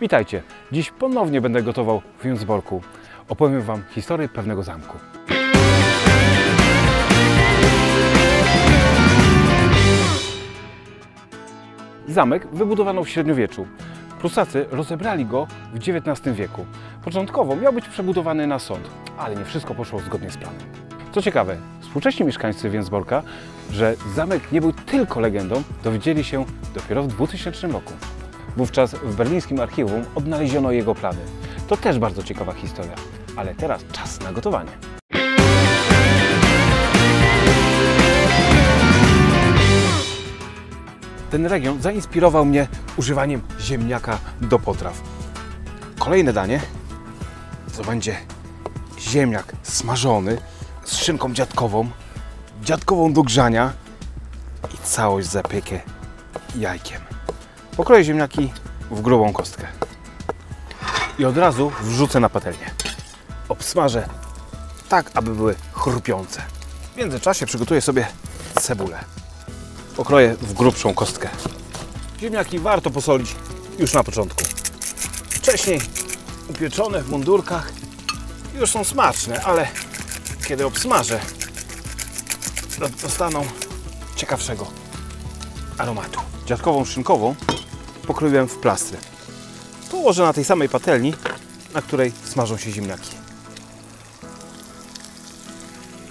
Witajcie! Dziś ponownie będę gotował w Jędzborku. Opowiem Wam historię pewnego zamku. Zamek wybudowano w średniowieczu. Prusacy rozebrali go w XIX wieku. Początkowo miał być przebudowany na sąd, ale nie wszystko poszło zgodnie z planem. Co ciekawe, współcześni mieszkańcy Więcborka, że zamek nie był tylko legendą, dowiedzieli się dopiero w 2000 roku. Wówczas w berlińskim archiwum odnaleziono jego plany. To też bardzo ciekawa historia, ale teraz czas na gotowanie. Ten region zainspirował mnie używaniem ziemniaka do potraw. Kolejne danie to będzie ziemniak smażony z szynką dziadkową, dziadkową do grzania i całość zapiekę jajkiem. Pokroję ziemniaki w grubą kostkę i od razu wrzucę na patelnię. Obsmażę tak, aby były chrupiące. W międzyczasie przygotuję sobie cebulę. Pokroję w grubszą kostkę. Ziemniaki warto posolić już na początku. Wcześniej upieczone w mundurkach już są smaczne, ale kiedy obsmażę, do- dostaną ciekawszego aromatu. Dziadkową szynkową pokroiłem w plastry. Położę na tej samej patelni, na której smażą się ziemniaki.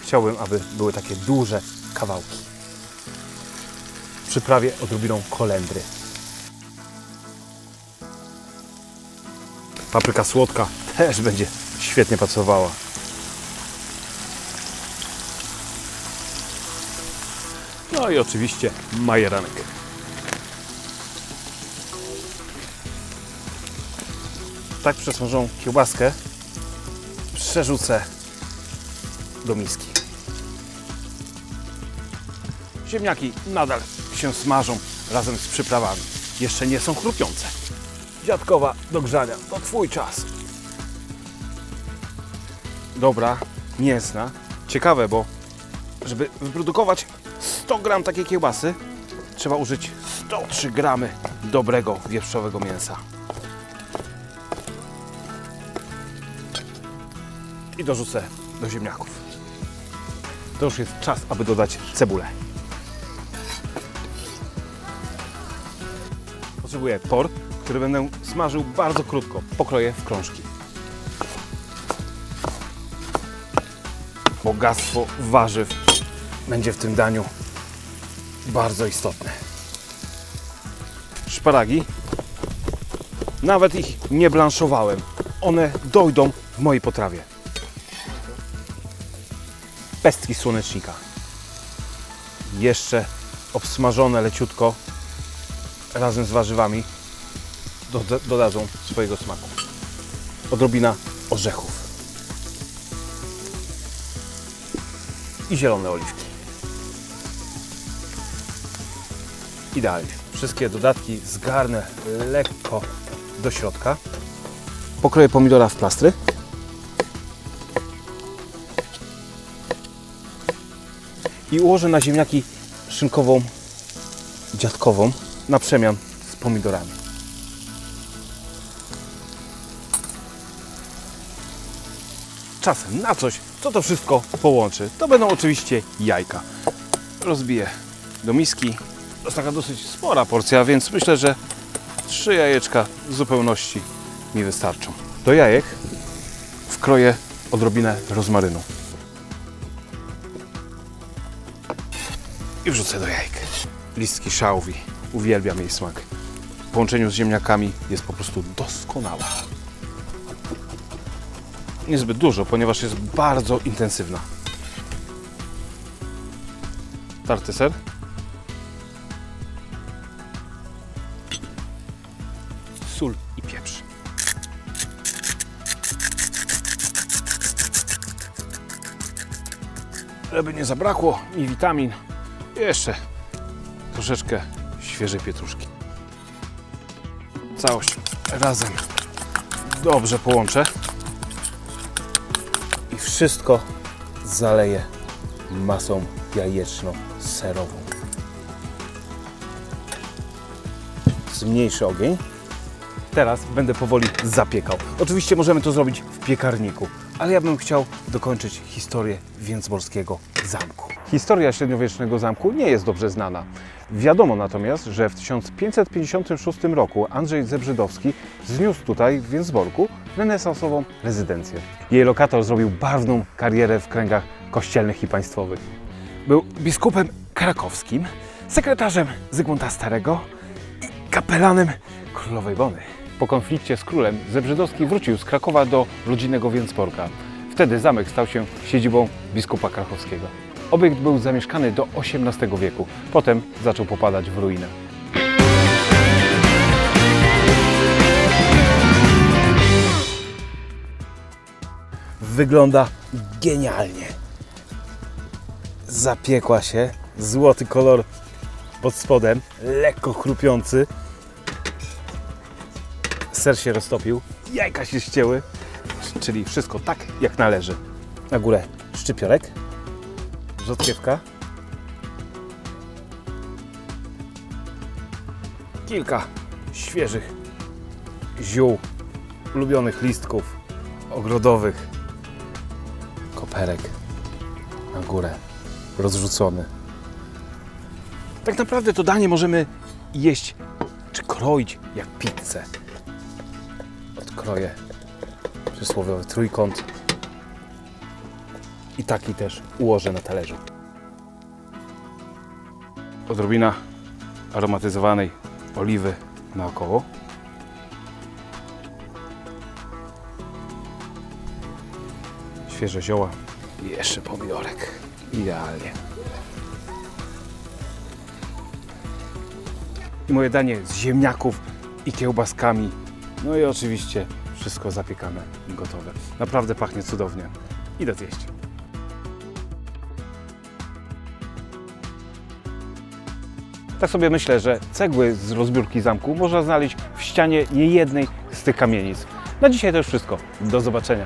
Chciałbym, aby były takie duże kawałki. Przyprawię odrobiną kolendry. Papryka słodka też będzie świetnie pasowała. No i oczywiście majeranek. Tak przesmażą kiełbaskę przerzucę do miski. Ziemniaki nadal się smażą razem z przyprawami. Jeszcze nie są chrupiące. Dziadkowa do grzania, to Twój czas. Dobra, mięsna. Ciekawe, bo żeby wyprodukować 100 gram takiej kiełbasy, trzeba użyć 103 gramy dobrego wieprzowego mięsa. I dorzucę do ziemniaków. To już jest czas, aby dodać cebulę. Potrzebuję por, który będę smażył bardzo krótko. Pokroję w krążki. Bogactwo warzyw będzie w tym daniu bardzo istotne. Szparagi, nawet ich nie blanszowałem. One dojdą w mojej potrawie. Pestki słonecznika. Jeszcze obsmażone leciutko razem z warzywami doda- dodadzą swojego smaku. Odrobina orzechów. I zielone oliwki. Idealnie. Wszystkie dodatki zgarnę lekko do środka. Pokroję pomidora w plastry. I ułożę na ziemniaki szynkową dziadkową na przemian z pomidorami. Czas na coś, co to wszystko połączy. To będą oczywiście jajka. Rozbiję do miski. To jest taka dosyć spora porcja, więc myślę, że trzy jajeczka w zupełności mi wystarczą. Do jajek wkroję odrobinę rozmarynu. I wrzucę do jajek. Listki szałwi. Uwielbiam jej smak. W połączeniu z ziemniakami jest po prostu doskonała. Niezbyt dużo, ponieważ jest bardzo intensywna. Tarty ser. Sól i pieprz. Żeby nie zabrakło mi witamin, jeszcze troszeczkę świeżej pietruszki. Całość razem dobrze połączę i wszystko zaleję masą jajeczną serową. Zmniejszę ogień teraz będę powoli zapiekał. Oczywiście możemy to zrobić w piekarniku, ale ja bym chciał dokończyć historię Więcborskiego zamku. Historia średniowiecznego zamku nie jest dobrze znana. Wiadomo natomiast, że w 1556 roku Andrzej Zebrzydowski zniósł tutaj w Więcborku renesansową rezydencję. Jej lokator zrobił barwną karierę w kręgach kościelnych i państwowych. Był biskupem krakowskim, sekretarzem Zygmunta Starego i kapelanem królowej Bony. Po konflikcie z królem Zebrzydowski wrócił z Krakowa do rodzinnego Więcborka. Wtedy zamek stał się siedzibą biskupa krakowskiego. Obiekt był zamieszkany do XVIII wieku. Potem zaczął popadać w ruinę. Wygląda genialnie. Zapiekła się. Złoty kolor pod spodem, lekko chrupiący. Ser się roztopił, jajka się ścięły, czyli wszystko tak jak należy. Na górę szczypiorek, rzodkiewka, kilka świeżych ziół, ulubionych listków ogrodowych, koperek na górę rozrzucony. Tak naprawdę to danie możemy jeść czy kroić jak pizzę. Odkroję przysłowiowy trójkąt i taki też ułożę na talerzu. Odrobina aromatyzowanej oliwy naokoło. Świeże zioła i jeszcze pomidorek. Idealnie. I moje danie z ziemniaków i kiełbaskami. No i oczywiście wszystko zapiekane, gotowe. Naprawdę pachnie cudownie. Idę zjeść. Tak sobie myślę, że cegły z rozbiórki zamku można znaleźć w ścianie niejednej z tych kamienic. Na dzisiaj to już wszystko. Do zobaczenia.